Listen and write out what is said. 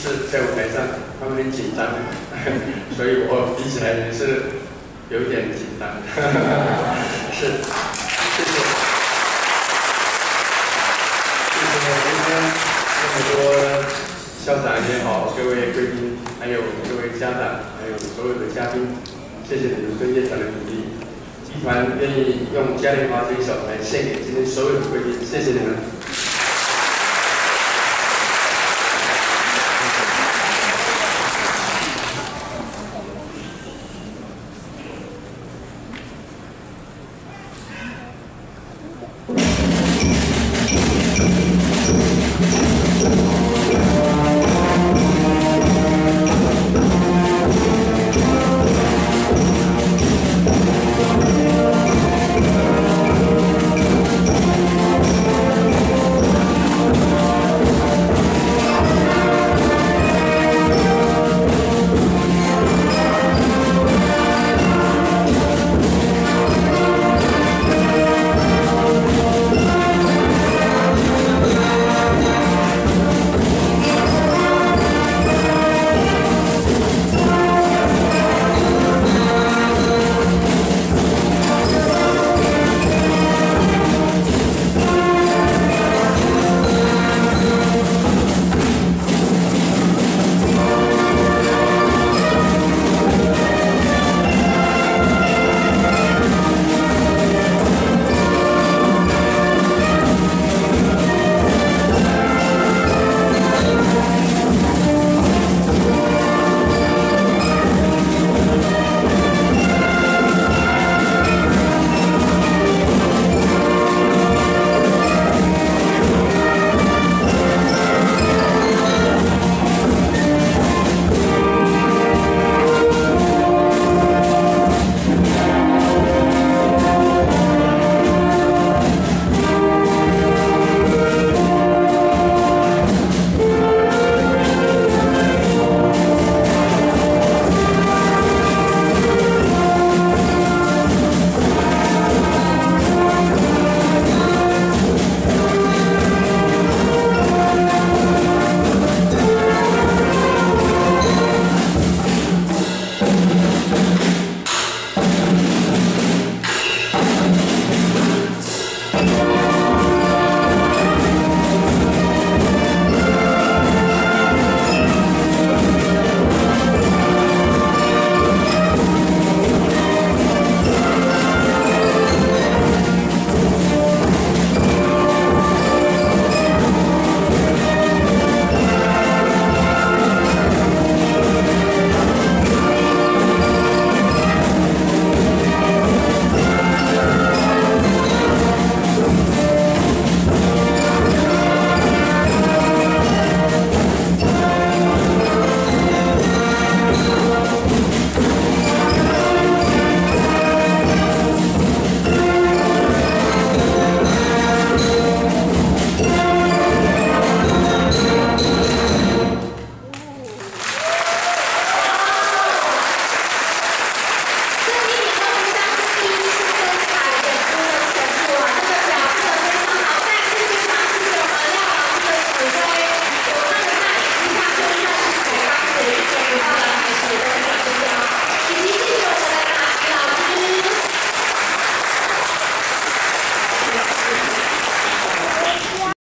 是在舞台上，他们很紧张，所以我比起来也是有点紧张。是，谢谢。谢谢今天这么多校长也好，各位贵宾，还有各位家长，还有所有的嘉宾，谢谢你们对夜场的鼓励。集团愿意用嘉年华这一首来献给今天所有的贵宾，谢谢你们。